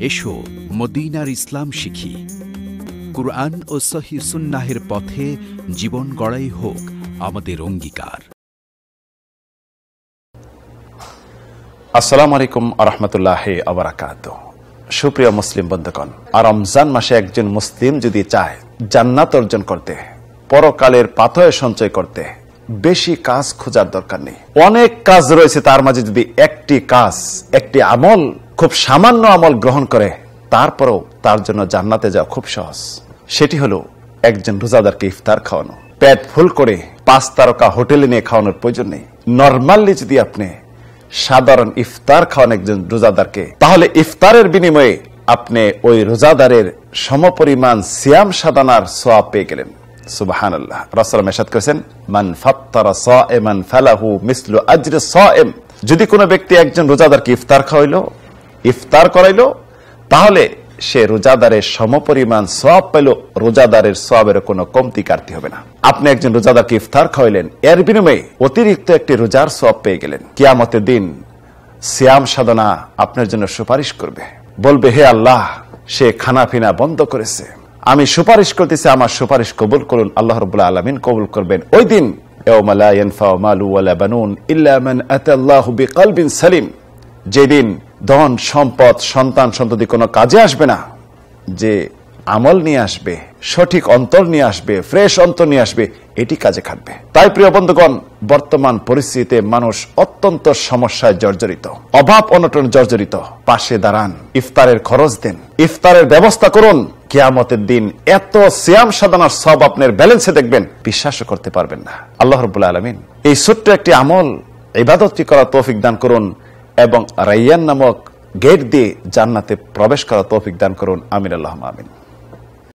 এসো, মদিনার ইসলাম শিখি। কুরআন ও সহি সুন্নাহের পথে জীবন গড়াই হোক আমাদের অঙ্গীকার। আসসালামু আলাইকুম আরহামতুল্লাহ আবরাকাত সুপ্রিয় মুসলিম বন্ধুগণ, আর রমজান মাসে একজন মুসলিম যদি চায় জান্নাত অর্জন করতে, পরকালের পাথয়ে সঞ্চয় করতে, বেশি কাজ খোঁজার দরকার নেই। অনেক কাজ রয়েছে তার মাঝে যদি একটি কাজ, একটি আমল খুব সামান্য আমল গ্রহণ করে, তারপরেও তার জন্য জান্নাতে যাওয়া খুব সহজ। সেটি হলো একজন রোজাদারকে ইফতার খাওয়ানো। পেট ফুল করে পাঁচ তারকা হোটেলে নিয়ে খাওয়ানোর প্রয়োজন নেই। নর্মালি যদি আপনি সাধারণ ইফতার খাওয়ান একজন রোজাদারকে, তাহলে ইফতারের বিনিময়ে আপনি ওই রোজাদারের সমপরিমাণ সিয়াম সাধনার সোয়াব পেয়ে গেলেন। সুবাহান আল্লাহ রাসলাম করেছেন, মান ফাত্তারা সাএমান ফালাহু মিসলু আজরে সাএম যদি কোনো ব্যক্তি একজন রোজাদারকে ইফতার খাওয়াইলো ইফতার করাইলো, তাহলে সে রোজাদারের সমপরিমাণ সব পেল রোজাদারের সবের কোনো কমতি কাটতে হবে না। আপনি একজন রোজাদারকে ইফতার খাওয়াইলেন, এর বিনিময়ে অতিরিক্ত একটি রোজার সব পেয়ে গেলেন। কিয়ামতের দিন সিয়াম সাধনা আপনার জন্য সুপারিশ করবে। বলবে, হে আল্লাহ, সে খানা পিনা বন্ধ করেছে। আমি সুপারিশ করতেছি, আমার সুপারিশ কবুল করুন, আল্লাহ রবুল্লাহ আলমিন কবুল করবেন। ওই দিন যেদিন ধন, সম্পদ, সন্তান সন্ততি কোনো কাজে আসবে না। যে আমল নিয়ে আসবে, সঠিক অন্তর নিয়ে আসবে ফ্রেশ অন্তর নিয়ে আসবে, এটি কাজে খাটবে। তাই প্রিয় বন্ধুগণ, বর্তমান পরিস্থিতিতে মানুষ অত্যন্ত সমস্যায় জর্জরিত, অভাব অনটন জর্জরিত। পাশে দাঁড়ান, ইফতারের খরচ দিন, ইফতারের ব্যবস্থা করুন। কেয়ামতের দিন এত সিয়াম সাধনার সব আপনার ব্যালেন্সে দেখবেন বিশ্বাস করতে পারবেন না। আল্লাহ রবুল্লা আলমিন এই ছোট্ট একটি আমল, ইবাদতটি করার তৌফিক দান করুন। এবং রাইয়ান নামক গেট দিয়ে জান্নাতে প্রবেশ করা তৌফিক দান করুন। আমিন আল্লাহ আমিন।